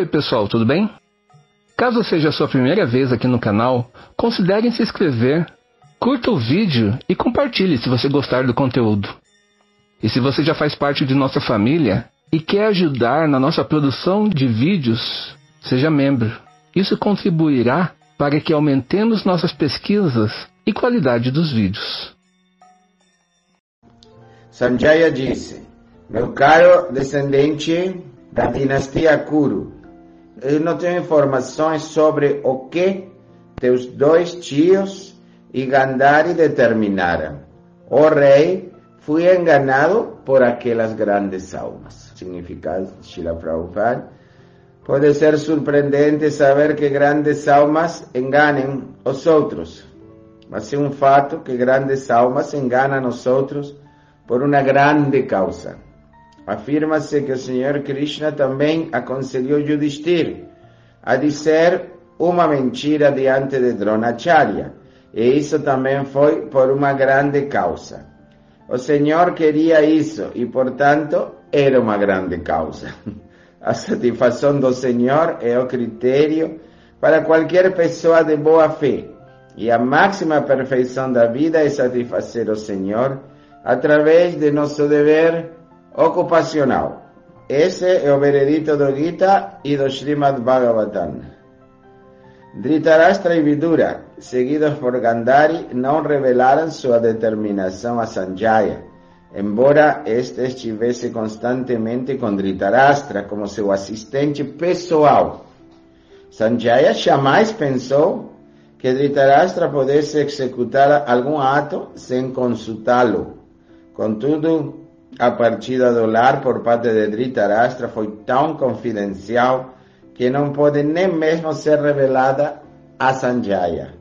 Oi, pessoal, tudo bem? Caso seja a sua primeira vez aqui no canal, considere se inscrever, curta o vídeo e compartilhe se você gostar do conteúdo. E se você já faz parte de nossa família e quer ajudar na nossa produção de vídeos, seja membro. Isso contribuirá para que aumentemos nossas pesquisas e qualidade dos vídeos. Sanjaya disse: Meu caro descendente da dinastia Kuru, eu não tenho informações sobre o que teus dois tios e Gandhari determinaram. O rei fui enganado por aquelas grandes almas. Significado Shila Prabhupada. Pode ser surpreendente saber que grandes almas enganem os outros, mas é um fato que grandes almas enganam os outros por uma grande causa. Afirma-se que o Senhor Krishna também aconselhou Yudhishthir a dizer uma mentira diante de Dronacharya, e isso também foi por uma grande causa. O Senhor queria isso e, portanto, era uma grande causa. A satisfação do Senhor é o critério para qualquer pessoa de boa fé. E a máxima perfeição da vida é satisfazer o Senhor através de nosso dever ocupacional. Esse é o veredito do Gita e do Srimad Bhagavatam. Dhritarashtra e Vidura, seguidos por Gandhari, não revelaram sua determinação a Sanjaya, embora este estivesse constantemente com Dhritarashtra como seu assistente pessoal. Sanjaya jamais pensou que Dhritarashtra pudesse executar algum ato sem consultá-lo. Contudo, a partida do lar por parte de Dhritarashtra foi tão confidencial que não pode nem mesmo ser revelada a Sanjaya.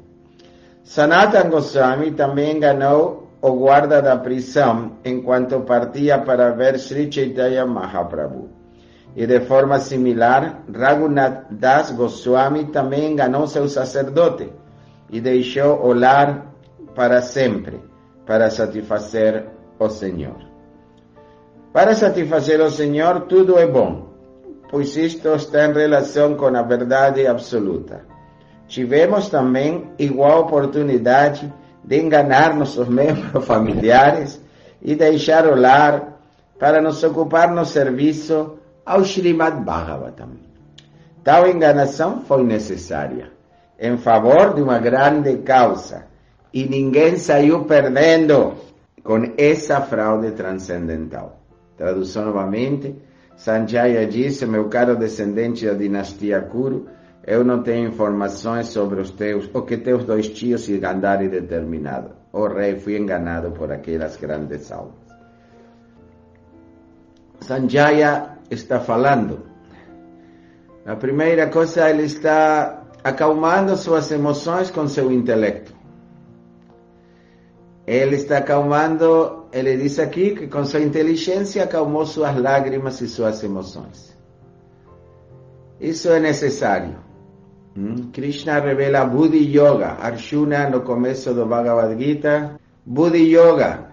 Sanatan Goswami também enganou o guarda da prisão enquanto partia para ver Sri Chaitanya Mahaprabhu. E de forma similar, Raghunath Das Goswami também enganou seu sacerdote e deixou o lar para sempre, para satisfazer o Senhor. Para satisfazer o Senhor, tudo é bom, pois isto está em relação com a verdade absoluta. Tivemos também igual oportunidade de enganar nossos membros familiares e deixar o lar para nos ocupar no serviço ao Srimad Bhagavatam. Tal enganação foi necessária, em favor de uma grande causa, e ninguém saiu perdendo com essa fraude transcendental. Tradução novamente. Sanjaya disse, meu caro descendente da dinastia Kuru, eu não tenho informações sobre os teus, o que teus dois tios e Gandhari determinado. O rei, fui enganado por aquelas grandes almas. Sanjaya está falando. A primeira coisa, ele está acalmando suas emoções com seu intelecto. Ele está acalmando, ele diz aqui que com sua inteligência acalmou suas lágrimas e suas emoções. Isso é necessário. Hum? Krishna revela Buddhi Yoga, Arjuna no começo do Bhagavad Gita. Buddhi Yoga.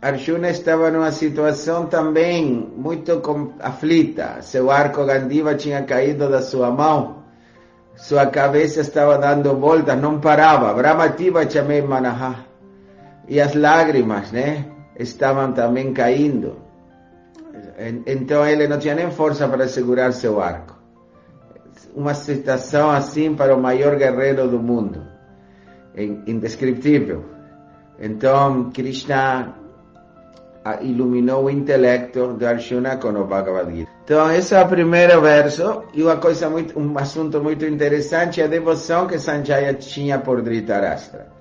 Arjuna estava numa situação também muito aflita. Seu arco Gandiva tinha caído da sua mão. Sua cabeça estava dando voltas, não parava. Brahmativa chamei Manaha e as lágrimas, né, estavam também caindo. Então ele não tinha nem força para segurar seu arco. Uma situação assim para o maior guerreiro do mundo, indescritível. Então Krishna iluminou o intelecto de Arjuna com o Bhagavad Gita. Então esse é o primeiro verso e uma coisa muito, um assunto muito interessante é a devoção que Sanjaya tinha por Dhritarashtra.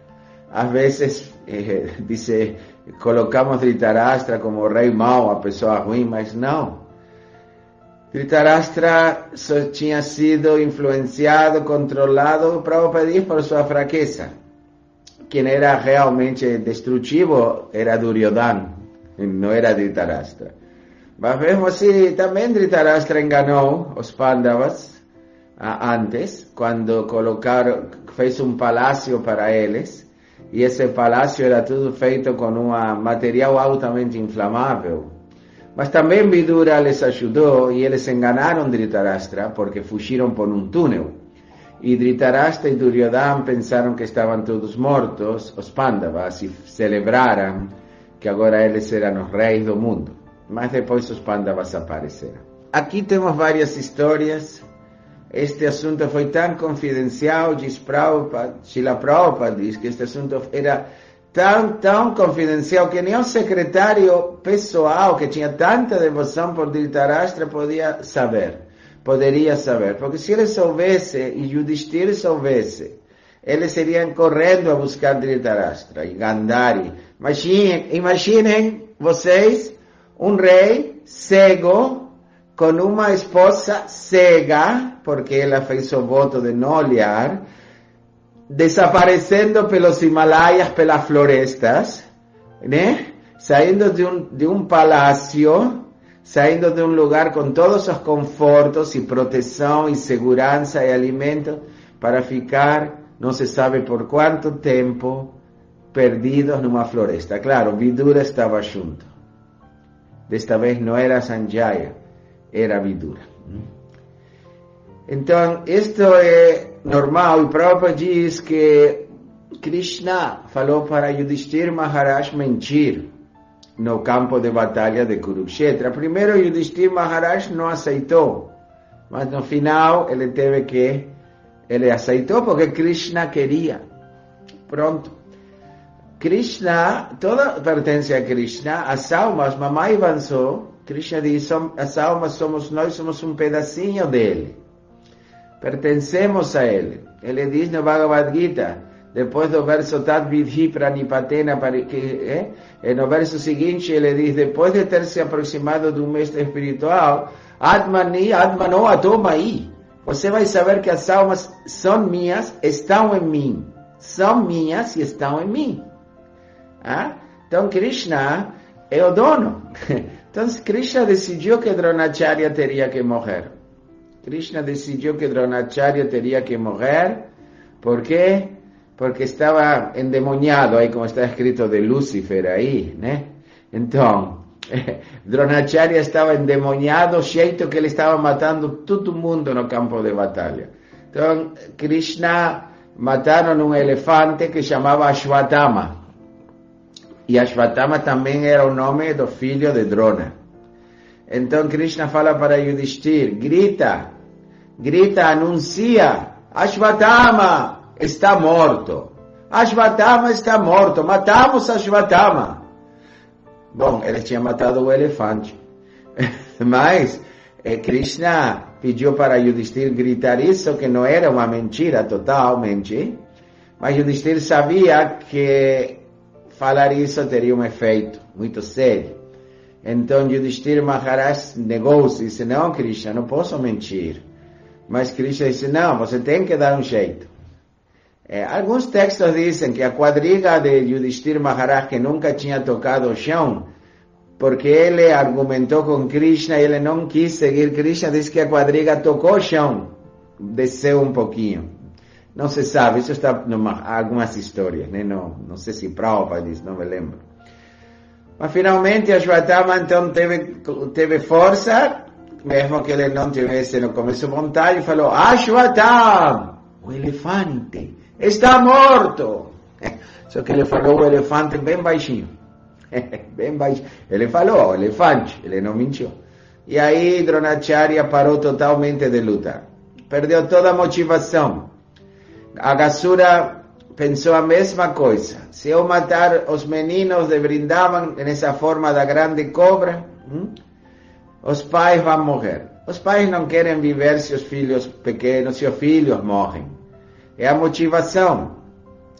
Às vezes eh, dice, colocamos Dhritarashtra como rei mau, a pessoa ruim, mas não. Dhritarashtra só tinha sido influenciado, controlado pedir por sua fraqueza. Quem era realmente destrutivo era Duryodhana, não era Dhritarashtra. Mas mesmo assim, também Dhritarashtra enganou os Pandavas antes, quando colocaram, fez um palácio para eles, e esse palácio era tudo feito com um material altamente inflamável. Mas também Vidura les ajudou e eles enganaram Dhritarashtra porque fugiram por um túnel. E Dhritarashtra e Duryodhana pensaram que estavam todos mortos, os Pandavas, e celebraram que agora eles eram os reis do mundo. Mas depois os Pandavas apareceram. Aqui temos várias histórias Este assunto foi tão confidencial, diz Prabhupada, Shila Prabhupada diz que este assunto era tão, tão confidencial que nem o secretário pessoal que tinha tanta devoção por Dhritarashtra podia saber, poderia saber. Porque se ele soubesse e Yudhishthira soubesse, eles iriam correndo a buscar Dhritarashtra e Gandhari. Imaginem, imaginem vocês um rei cego com uma esposa cega, porque ela fez o voto de não olhar, desaparecendo pelos Himalaias, pelas florestas, né? Saindo de um, de um palácio, saindo de um lugar com todos os confortos e proteção e segurança e alimento, para ficar, não se sabe por quanto tempo, perdidos numa floresta. Claro, Vidura estava junto. Desta vez não era Sanjaya, era Vidura. Então, isto é normal, e Prabhupada diz que Krishna falou para Yudhishthir Maharaj mentir no campo de batalha de Kurukshetra. Primeiro, Yudhishthir Maharaj não aceitou, mas no final ele teve que, ele aceitou porque Krishna queria. Pronto. Krishna, toda pertence a Krishna, as almas, mamãe avançou, Krishna diz, as almas somos nós, somos um pedacinho dele pertencemos a Ele. Ele diz no Bhagavad Gita, depois do verso Tat Vidhi Pranipatena, que, eh? no verso seguinte ele diz, depois de ter se aproximado de um mestre espiritual, Atmani, Atmano Atomai, você vai saber que as almas são minhas, estão em mim. São minhas e estão em mim. Ah? Então Krishna é o dono. Então Krishna decidiu que Dronacharya teria que morrer. Krishna decidiu que Dronacharya teria que morrer. ¿Por quê? Porque estava endemoniado, aí como está escrito de Lúcifer aí, né? Então, Dronacharya estava endemoniado, jeito que ele estava matando todo mundo no campo de batalha. Então, Krishna mataram um elefante que chamava Ashwatthama. E Ashwatthama também era o nome do filho de Drona. Então Krishna fala para Yudhishthir, grita, grita, anuncia, Ashwatthama está morto. Ashwatthama está morto, matamos Ashwatthama. Bom, ele tinha matado o elefante. Mas eh, Krishna pediu para Yudhishthir gritar isso, que não era uma mentira totalmente. Mas Yudhishthir sabia que falar isso teria um efeito muito sério. Então Yudhishthira Maharaj negou-se disse, não Krishna, não posso mentir. Mas Krishna disse, não, você tem que dar um jeito. É, alguns textos dizem que a quadriga de Yudhishthira Maharaj, que nunca tinha tocado o chão, porque ele argumentou com Krishna e ele não quis seguir Krishna, diz que a quadriga tocou o chão, desceu um pouquinho. Não se sabe, isso está em algumas histórias, né? não, não sei se Prabhupada diz, não me lembro. Mas finalmente Ashwatthama então teve, teve força, mesmo que ele não tivesse no começo e falou, Ashwatthama, o elefante, está morto. Só que ele falou o elefante bem baixinho. bem baixinho. Ele falou, elefante, ele não mentiu. E aí Dronacharya parou totalmente de lutar. Perdeu toda a motivação. A Gasura pensou a mesma coisa. Se eu matar os meninos de Brindavan nessa forma da grande cobra, hum, os pais vão morrer. Os pais não querem viver se os filhos pequenos, se os filhos morrem. É a motivação.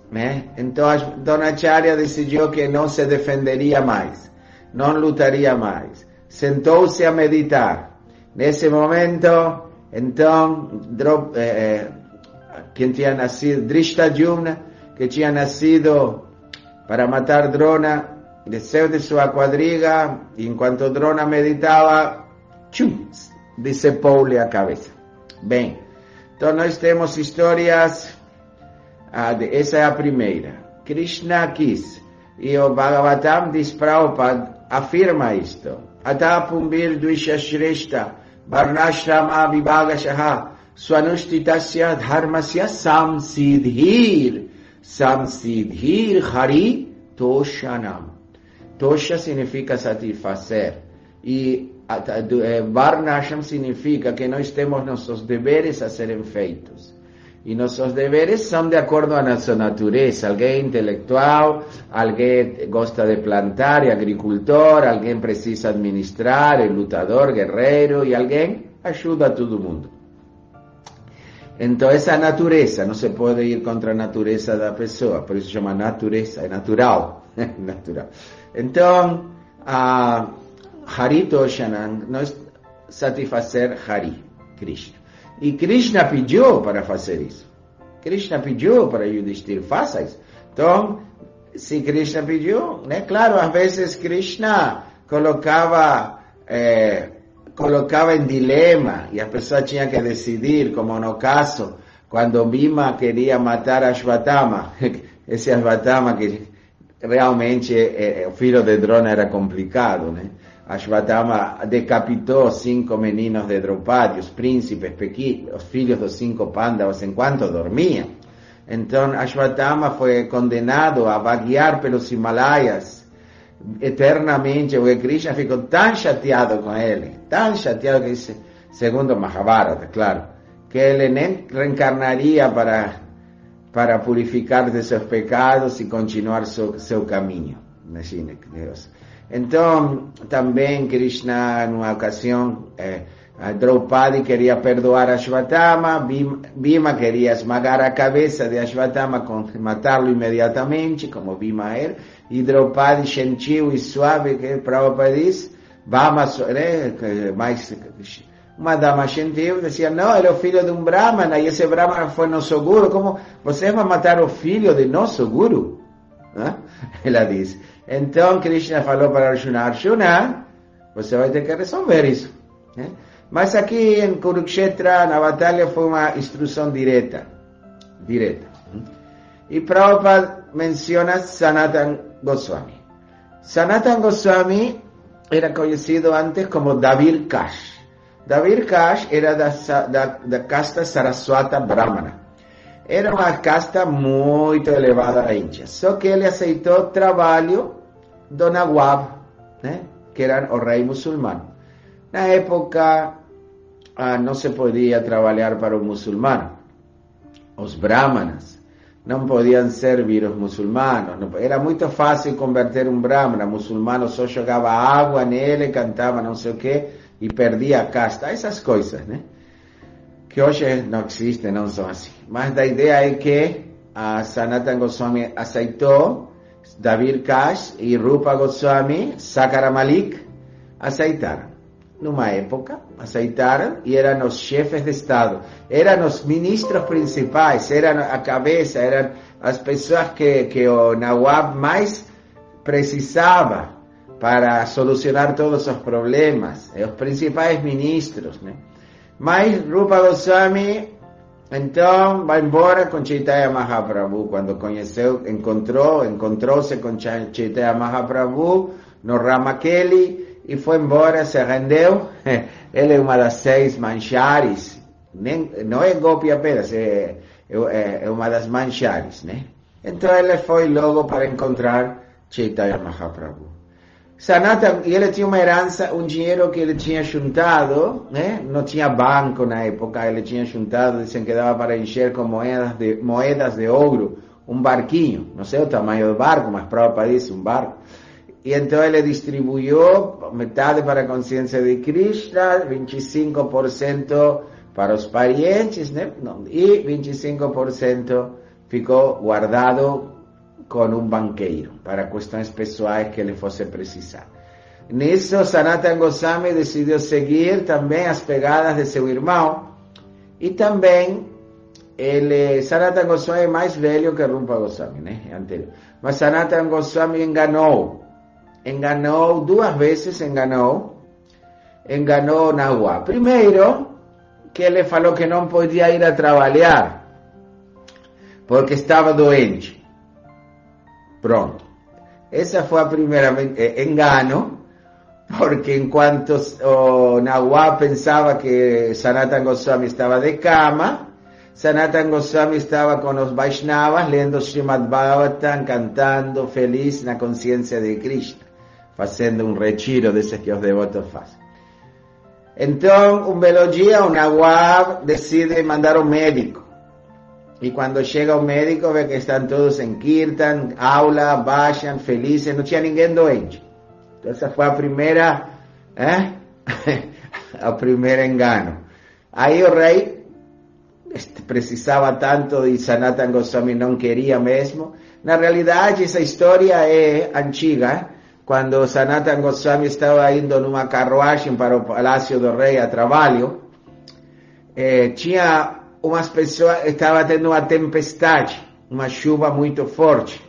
Né? Então a Dona Charya decidiu que não se defenderia mais, não lutaria mais. Sentou-se a meditar. Nesse momento, então, eh, quem tinha nascido, Drishtadyumna, que tinha nascido para matar Drona, desceu de sua quadriga e enquanto Drona meditava, tchum, decepou-lhe a cabeça. Bem, então nós temos histórias, essa é a primeira. Krishna quis E o Bhagavatam diz Prabhupada, afirma isto. Atapumbir Dvishashreshta Varnashrama Vibhagashaha Swanushtitasya Dharmasya Samsidhir Samsidhir Hari Toshanam. Tosha significa satisfazer. E Varnasham significa que nós temos nossos deveres a serem feitos. E nossos deveres são de acordo à nossa natureza. Alguém é intelectual, alguém gosta de plantar, é agricultor, alguém precisa administrar, é lutador, guerreiro, e alguém ajuda todo mundo. Então, essa natureza, não se pode ir contra a natureza da pessoa, por isso chama natureza, é natural. natural. Então, a Hari Toshanan, nós satisfazer Hari, Krishna. E Krishna pediu para fazer isso. Krishna pediu para Yudhishthir, faça isso. Então, se Krishna pediu, né? Claro, às vezes Krishna colocava, é, colocava em dilema e a pessoa tinha que decidir, como no caso, quando Bima queria matar Ashwatthama, esse Ashwatthama que realmente é, o filho de Drona era complicado, né? Ashwatthama decapitou cinco meninos de Draupadi, príncipes os filhos dos cinco pândavas, enquanto dormiam. Então Ashwatthama foi condenado a vaguear pelos Himalaias eternamente, porque Krishna ficou tão chateado com ele, tão chateado que disse, segundo Mahabharata, claro, que ele nem reencarnaria para, para purificar de seus pecados e continuar seu, seu caminho. Imagine, Deus. Então, também Krishna, numa ocasião, eh, Draupadi queria perdoar Ashwatthama, Bhima queria esmagar a cabeça de Ashwatthama, matá-lo imediatamente, como Bhima era, e Draupadi gentil e suave, que Prabhupada diz, vamos, né, mais, uma dama gentil dizia, não, ele é o filho de um Brahmana, e esse Brahmana foi nosso guru, como vocês vão matar o filho de nosso guru? Ela diz. Então Krishna falou para Arjuna, Arjuna, você vai ter que resolver isso. Né? Mas aqui em Kurukshetra, na batalha, foi uma instrução direta. Direta. E Prabhupada menciona Sanatan Goswami. Sanatan Goswami era conhecido antes como Davir Kash. Davir Kash era da, da casta Saraswata Brahmana. Era uma casta muito elevada da Índia. Só que ele aceitou trabalho do Nawab, né? que era o rei muçulmano. Na época, ah, não se podia trabalhar para o muçulmano. Os brahmanas não podiam servir os muçulmanos. Era muito fácil converter um brahmana. O muçulmano só jogava água nele, cantava não sei o quê e perdia a casta. Essas coisas, né? Que hoje não existem, não são assim. Mas a ideia é que a Sanatan Goswami aceitou, David Kash e Rupa Goswami, Sakara Malik, aceitaram. Numa época, aceitaram e eram os chefes de Estado, eram os ministros principais, eram a cabeça, eram as pessoas que, que o Nawab mais precisava para solucionar todos os problemas, os principais ministros, né? Mas Rupa Goswami então vai embora com Chaitanya Mahaprabhu. Quando conheceu, encontrou, encontrou-se com Chaitanya Mahaprabhu no Ramakeli e foi embora, se rendeu. Ele é uma das seis manchares, nem, não é Gopi apenas, é, é, é uma das manchares, né? Então ele foi logo para encontrar Chaitanya Mahaprabhu. Sanatan, e ele tinha uma herança, um dinheiro que ele tinha juntado, né? não tinha banco na época, ele tinha juntado, dizem que dava para encher com moedas de, moedas de ouro, um barquinho, não sei o tamanho do barco, mas para isso, um barco. E então ele distribuiu metade para a consciência de Krishna, 25% para os parientes, né? e 25% ficou guardado com um banqueiro para questões pessoais que ele fosse precisar. Nisso, Sanatan Goswami decidiu seguir também as pegadas de seu irmão e também ele, Sanatan Goswami é mais velho que Rumpa Goswami, né? É anterior. Mas Sanatan Goswami enganou, enganou duas vezes, enganou, enganou Nawa. Primeiro, que ele falou que não podia ir a trabalhar porque estava doente. Pronto. Esa fue a primeira eh, engano, porque en cuanto oh, Nawab pensaba que Sanatan Goswami estaba de cama, Sanatan Goswami estaba con los Vaishnavas leyendo Srimad Bhagavatam, cantando feliz na conciencia de Krishna, haciendo un retiro de esos que os devotos hacen. Entonces, un belo dia, o Nawab decide mandar un médico. Y cuando llega un médico ve que están todos en Kirtan, aula, vayan, felices, no tinha ninguém doente. Então essa foi a primeira, eh? a primeira engano. Aí o rei precisava tanto e Sanatan Goswami não queria mesmo. Na realidade, essa história é antiga. Quando Sanatan Goswami estava indo numa carruagem para o Palácio do Rei a trabalho, eh, tinha umas pessoas, estava tendo uma tempestade, uma chuva muito forte.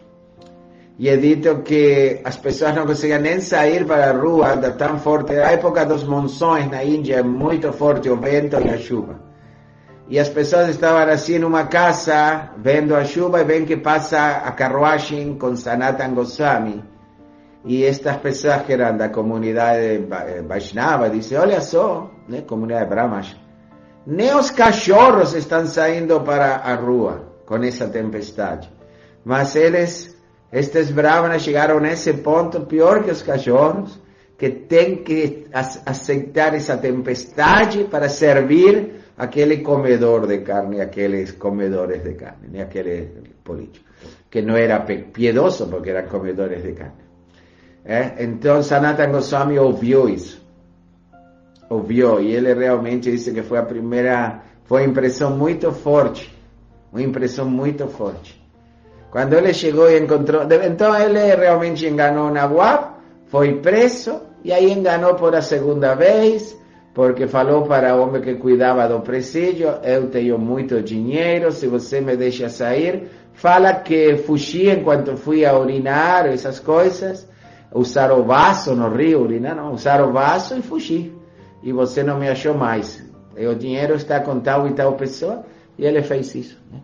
E é dito que as pessoas não conseguiam nem sair para a rua, da tão forte. A época dos monções na Índia é muito forte o vento e a chuva. E as pessoas estavam assim numa casa, vendo a chuva e vem que passa a carruagem com Sanatan Goswami. E estas pessoas que eram da comunidade Vaishnava dizem, olha só, né, comunidade Brahmas, nem os cachorros estão saindo para a rua com essa tempestade. Mas eles, estes brahmanas chegaram nesse ponto pior que os cachorros, que tem que aceitar essa tempestade para servir aquele comedor de carne, aqueles comedores de carne, nem aquele político, que não era piedoso porque eram comedores de carne. É? Então Sanatan Goswami ouviu isso ouviu e ele realmente disse que foi a primeira, foi uma impressão muito forte, uma impressão muito forte. Quando ele chegou e encontrou, então ele realmente enganou Nawab, foi preso e aí enganou por a segunda vez, porque falou para o homem que cuidava do presídio, eu tenho muito dinheiro, se você me deixa sair, fala que fugi enquanto fui a urinar, essas coisas, usar o vaso no rio, não, usar o vaso e fugir e você não me achou mais. O dinheiro está com tal e tal pessoa e ele fez isso. Né?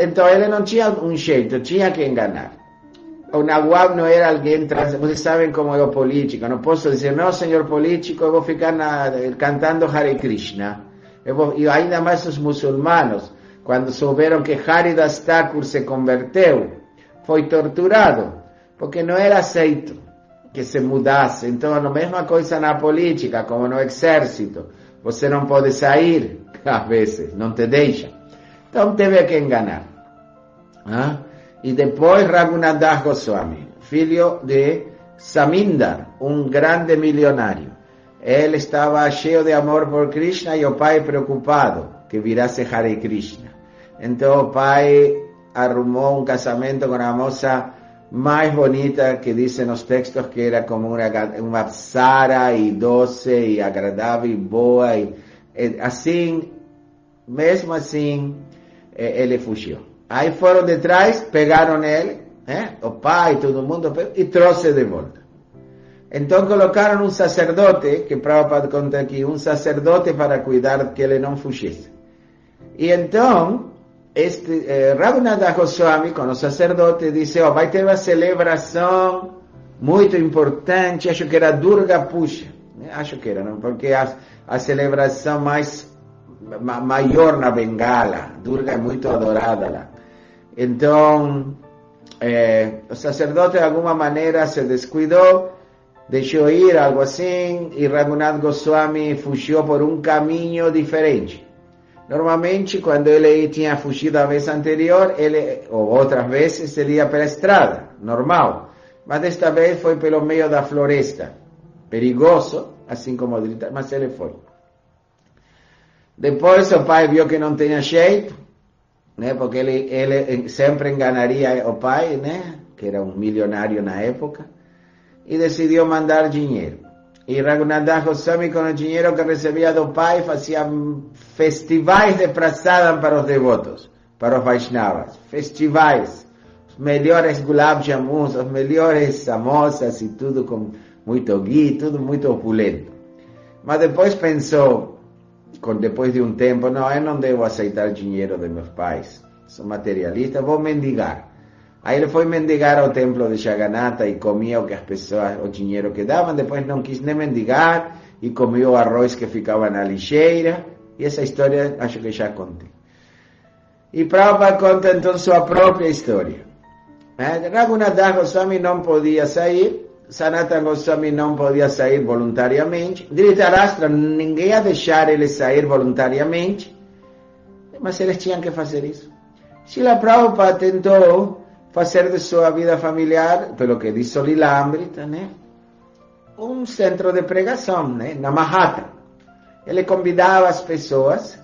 Então ele não tinha um jeito, tinha que enganar. O Nawab não era alguém trans... Vocês sabem como é o político. Não posso dizer, não, senhor político, eu vou ficar na... cantando Hare Krishna. Vou... E ainda mais os muçulmanos, quando souberam que Haridas Thakur se converteu, foi torturado, porque não era aceito que se mudasse. Então, a mesma coisa na política, como no exército. Você não pode sair, às vezes, não te deixa. Então, teve que enganar. Ah? E depois, Raghunath Goswami, filho de Samindar, um grande milionário. Ele estava cheio de amor por Krishna e o pai preocupado que virasse Hare Krishna. Então, o pai arrumou um casamento com a moça más bonita que dicen los textos que era como una, una Sara y doce y agradable y boa y eh, así, mesmo assim, eh, ele fugiu. Aí foram detrás, pegaram ele, eh, o pai, todo mundo, e trouxe de volta. Então colocaram um sacerdote, que Prabhupada conta aqui, um sacerdote para cuidar que ele não fugisse. E então, este, eh, Goswami, com o sacerdote, disse, oh, vai ter uma celebração muito importante, acho que era Durga Puja, né? acho que era, não? porque a, a celebração mais ma, maior na Bengala, Durga é muito adorada lá. Então, eh, o sacerdote de alguma maneira se descuidou, deixou ir, algo assim, e Raghunath Goswami fugiu por um caminho diferente. Normalmente, quando ele tinha fugido a vez anterior, ele, ou outras vezes, seria pela estrada, normal. Mas desta vez foi pelo meio da floresta. Perigoso, assim como gritar, mas ele foi. Depois o pai viu que não tinha jeito, porque ele, ele sempre enganaria o pai, que era um milionário na época, e decidiu mandar dinheiro. E Raghunath Goswami, com o dinheiro que recebia do pai, fazia festivais de prasadam para os devotos, para os Vaishnavas. Festivais. Os melhores gulab jamuns, as melhores samosas e tudo com muito ghee, tudo muito opulento. Mas depois pensou, depois de um tempo, não, eu não devo aceitar dinheiro de meus pais. Sou materialista, vou mendigar. Aí ele foi mendigar ao templo de Jagannatha e comia o que as pessoas, o dinheiro que davam, depois não quis nem mendigar e comia o arroz que ficava na lixeira. E essa história acho que já contei. E Prabhupada conta então sua própria história. Eh, Raghunath Goswami não podia sair, Sanatana Goswami não podia sair voluntariamente, Dhritarashtra ninguém ia deixar ele sair voluntariamente, mas eles tinham que fazer isso. Srila Prabhupada tentou fazer de sua vida familiar, pelo que diz Solilambrita, né? um centro de pregação, né? na Mahata. Ele convidava as pessoas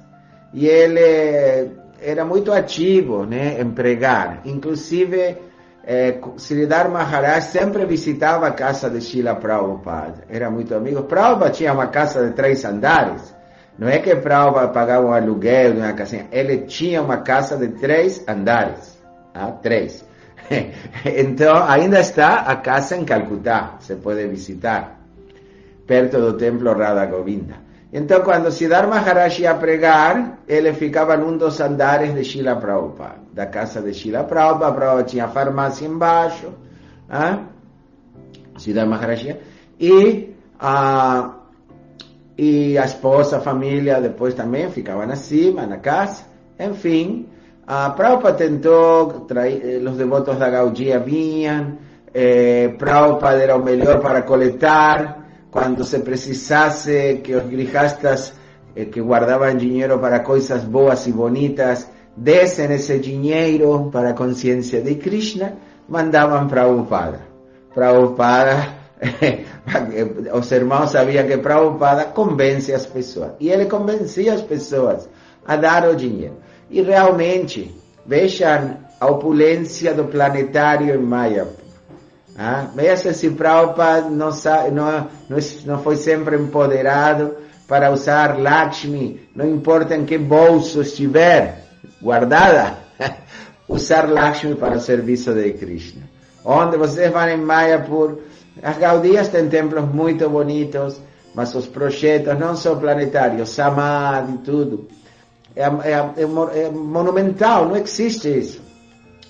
e ele era muito ativo né? em pregar. Inclusive, eh, Sridhar Maharaj sempre visitava a casa de Srila Prabhupada. Era muito amigo. Prabhupada tinha uma casa de três andares. Não é que Prabhupada pagava um aluguel de uma casinha. Ele tinha uma casa de três andares. Ah, três. Então, ainda está a casa em Calcutá, se pode visitar, perto do templo Radha Govinda. Então, quando Siddhar Maharaj ia pregar, ele ficava num dos andares de Shila Prabhupada, da casa de Shila Prabhupada. Prabhupada tinha farmácia embaixo, ah? Siddhar Maharaj e a, e a esposa, a família, depois também ficavam acima, na casa. Enfim, a Prabhupada tentou, trair, os devotos da Gaudia vinham, eh, Prabhupada era o melhor para coletar, quando se precisasse que os grihastas eh, que guardavam dinheiro para coisas boas e bonitas dessem esse dinheiro para a consciência de Krishna, mandavam Prabhupada. Prabhupada, os irmãos sabiam que Prabhupada convence as pessoas. E ele convencia as pessoas a dar o dinheiro. E realmente, vejam a opulência do planetário em Mayapur. Ah, veja se Prabhupada não, não, não foi sempre empoderado para usar Lakshmi, não importa em que bolso estiver guardada, usar Lakshmi para o serviço de Krishna. Onde vocês vão em Mayapur, as Gaudias têm templos muito bonitos, mas os projetos não são planetários, Samadhi, tudo é, é, é, é, monumental, não existe isso.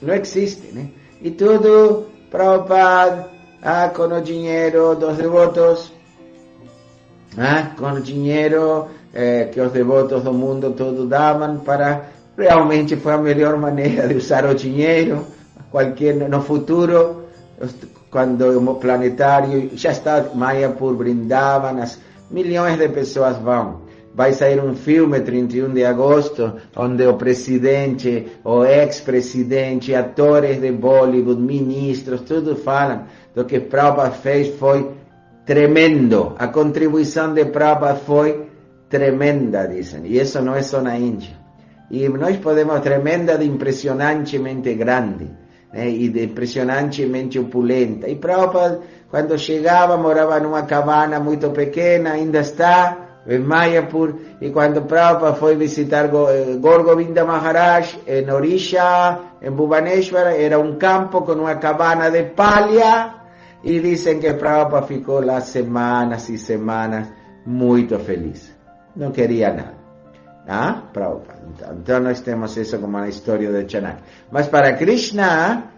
Não existe, né? E tudo, Prabhupada, ah, com o dinheiro dos devotos, ah, com o dinheiro eh, que os devotos do mundo todo davam para realmente foi a melhor maneira de usar o dinheiro qualquer no futuro quando o planetário já está Maya por brindavam as milhões de pessoas vão vai sair um filme 31 de agosto, onde o presidente, o ex-presidente, atores de Bollywood, ministros, tudo falam do que Prabhupada fez foi tremendo. A contribuição de Prabhupada foi tremenda, dizem. E isso não é só na Índia. E nós podemos, tremenda de impressionantemente grande, né? e de impressionantemente opulenta. E Prabhupada, quando chegava, morava numa cabana muito pequena, ainda está, em Mayapur, e quando Prabhupada foi visitar eh, Gorgovinda Maharaj em Orisha, em Bhubaneswara, era um campo com uma cabana de palha, e dizem que Prabhupada ficou lá semanas e semanas muito feliz. Não queria nada. Ah, Prabhupada. Então, então nós temos isso como uma história de Chanak. Mas para Krishna,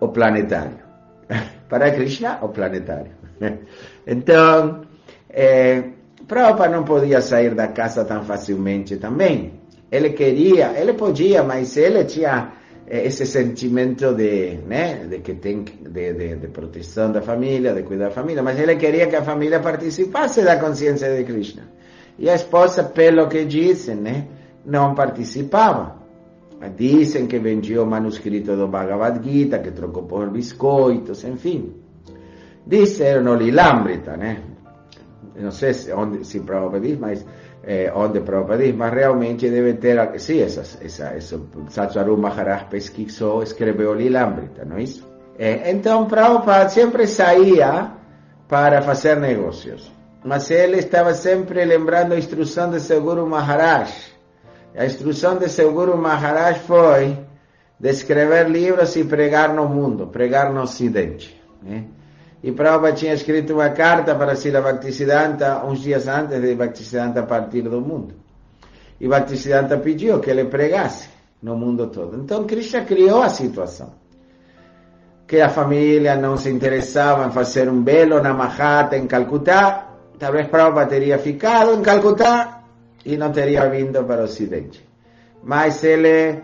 o planetário. Para Krishna, o planetário. Então, eh, Prabhupada não podia sair da casa tão facilmente também. Ele queria, ele podia, mas ele tinha eh, esse sentimento de, né, de que tem de, de, de, proteção da família, de cuidar da família, mas ele queria que a família participasse da consciência de Krishna. E a esposa, pelo que dizem, né, não participava. Dizem que vendia o manuscrito do Bhagavad Gita, que trocou por biscoitos, enfim. Disseram no Lilambrita, né? Não sei se, onde, se Prabhupada diz, mas eh, onde Prabhupada diz, mas realmente deve ter, sim, essas, essa, isso, Satsaru Maharaj pesquisou, escreveu Lilambrita, não é isso? Eh, então Prabhupada sempre saía para fazer negócios, mas ele estava sempre lembrando a instrução de Seguro Maharaj. A instrução de Seguro Maharaj foi de escrever livros e pregar no mundo, pregar no ocidente. Né? E Prabhupada tinha escrito uma carta para Sila Bhaktisiddhanta uns dias antes de Bhaktisiddhanta partir do mundo. E Bhaktisiddhanta pediu que ele pregasse no mundo todo. Então Krishna criou a situação. que a família não se interessava em fazer um belo na Manhattan, em Calcutá, talvez Prabhupada teria ficado em Calcutá e não teria vindo para o Ocidente. Mas ele,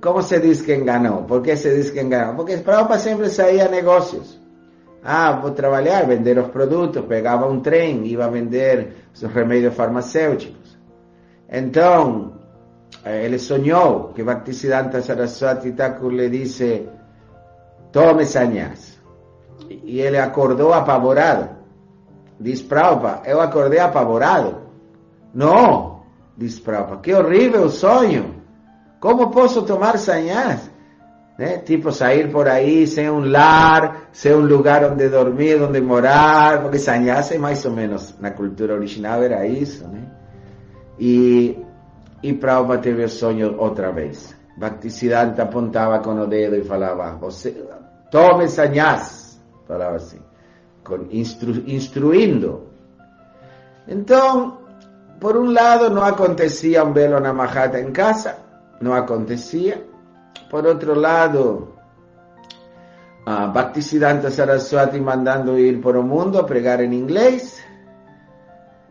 como se diz que enganou? Por que se diz que enganou? Porque Prabhupada sempre saía a negócios. Ah, vou trabalhar, vender os produtos, pegava um trem, ia vender os remédios farmacêuticos. Então, ele sonhou que Bhaktisiddhanta Saraswati Thakur lhe disse, tome sannyas. E ele acordou apavorado. Diz Prabhupada, eu acordei apavorado. Não, diz Prabhupada, que horrível sonho. Como posso tomar sannyas? Né? Tipo, sair por aí sem um lar, sem um lugar onde dormir, onde morar, porque é mais ou menos, na cultura original era isso, né? E, e Prabhupada teve o sonho outra vez. Bhaktisiddhanta apontava com o dedo e falava, você, tome sannyas, falava assim, instru, instruindo. Então, por um lado, não acontecia um belo namahata em casa, não acontecia, por outro lado, a Bhaktisiddhanta Saraswati mandando ir por o mundo a pregar em inglês.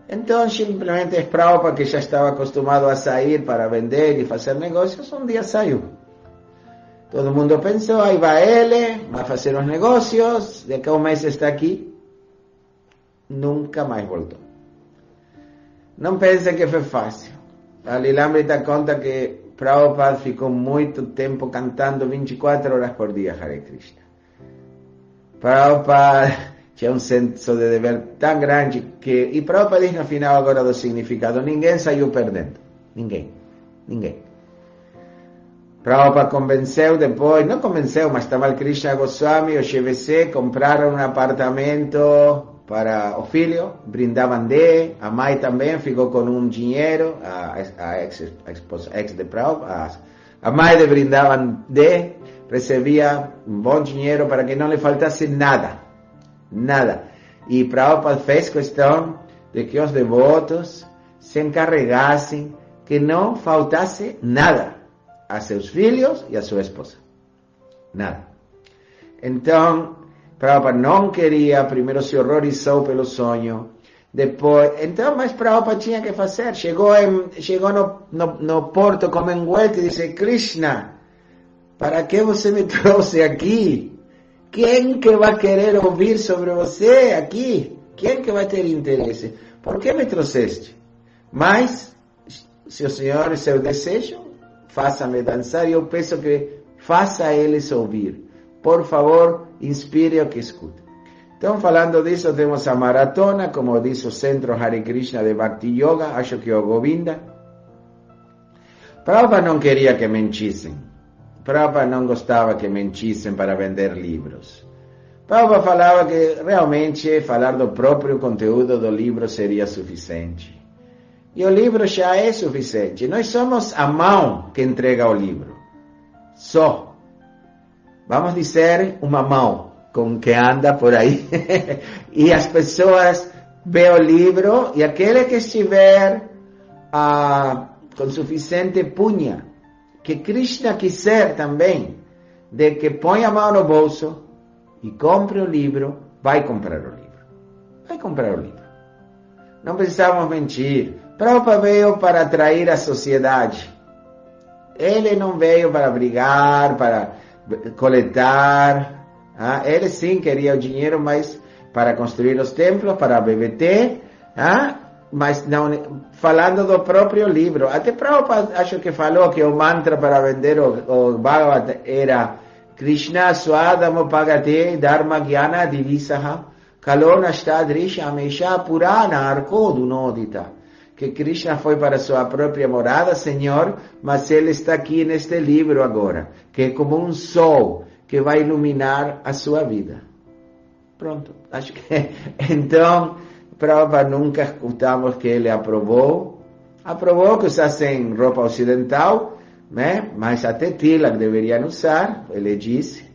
Então, simplesmente é Prabhupada, que já estava acostumado a sair para vender e fazer negócios, um dia saiu. Todo mundo pensou, aí vai ele, vai fazer os negócios, daqui a um mês está aqui. Nunca mais voltou. Não pense que foi fácil. A Lilamrita conta que Prabhupada ficou muito tempo cantando 24 horas por dia Hare Krishna. Prabhupada tinha um senso de dever tão grande que. E Prabhupada diz no final agora do significado: ninguém saiu perdendo. Ninguém. Ninguém. Prabhupada convenceu depois, não convenceu, mas Tamal Krishna Goswami, o GVC, compraram um apartamento para o filho, brindavam de, a mãe também ficou com um dinheiro, a, a ex, esposa, ex de Prabhupada, a, a mãe de de, recebia um bom dinheiro para que não lhe faltasse nada, nada. E Prabhupada fez questão de que os devotos se encarregassem que não faltasse nada a seus filhos e a sua esposa. Nada. Então, Prabhupada não queria, primeiro se horrorizou pelo sonho, depois, então, mas Prabhupada tinha que fazer, chegou, em, chegou no, no, no porto Commonwealth e disse, Krishna, para que você me trouxe aqui? Quem que vai querer ouvir sobre você aqui? Quem que vai ter interesse? Por que me trouxeste? Mas, se o Senhor é seu desejo, faça-me dançar e eu peço que faça eles ouvir. Por favor, inspire o que escuta. Então, falando disso, temos a maratona, como diz o Centro Hare Krishna de Bhakti Yoga, acho que o Govinda. Prabhupada não queria que mentissem. Prabhupada não gostava que mentissem para vender livros. Prabhupada falava que realmente falar do próprio conteúdo do livro seria suficiente. E o livro já é suficiente. Nós somos a mão que entrega o livro. Só vamos dizer, uma mão com que anda por aí. e as pessoas vê o livro e aquele que estiver ah, com suficiente punha, que Krishna quiser também, de que põe a mão no bolso e compre o livro, vai comprar o livro. Vai comprar o livro. Não precisamos mentir. Prabhupada veio para atrair a sociedade. Ele não veio para brigar, para coletar. Ah, ele sim queria o dinheiro, mas para construir os templos, para BBT, ah, mas não falando do próprio livro. Até Prabhupada acho que falou que o mantra para vender o, o Bhagavad era Krishna Swadamo Pagate Dharma Gyana Divisaha Kalona Stadrisha Amesha Purana Arko Dunodita que Krishna foi para sua própria morada, Senhor, mas ele está aqui neste livro agora, que é como um sol que vai iluminar a sua vida. Pronto, acho que então Prabhupada nunca escutamos que ele aprovou. Aprovou que usassem roupa ocidental, né? mas até Tilak deveriam usar, ele disse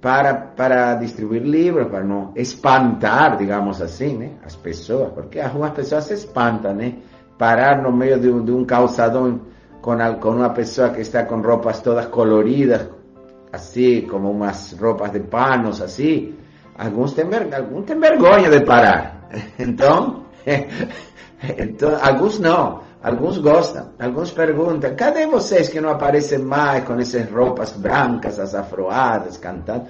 para, para distribuir livros, para não espantar, digamos assim, né, as pessoas, porque algumas pessoas se espantam, né, parar no meio de de um calçadão com, com uma pessoa que está com roupas todas coloridas, assim, como umas roupas de panos, assim, alguns têm, alguns têm vergonha de parar. Então, então, alguns não, alguns gostam, alguns perguntam, cadê vocês que não aparecem mais com essas roupas brancas, as afroadas, cantando?